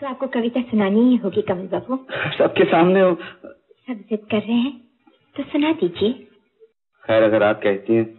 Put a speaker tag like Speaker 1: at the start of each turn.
Speaker 1: तो आपको कविता सुनानी ही होगी कमल बाबू।
Speaker 2: सबके सामने हो।
Speaker 1: सब जिद कर रहे हैं तो सुना दीजिए।
Speaker 2: खैर अगर आप कहती हैं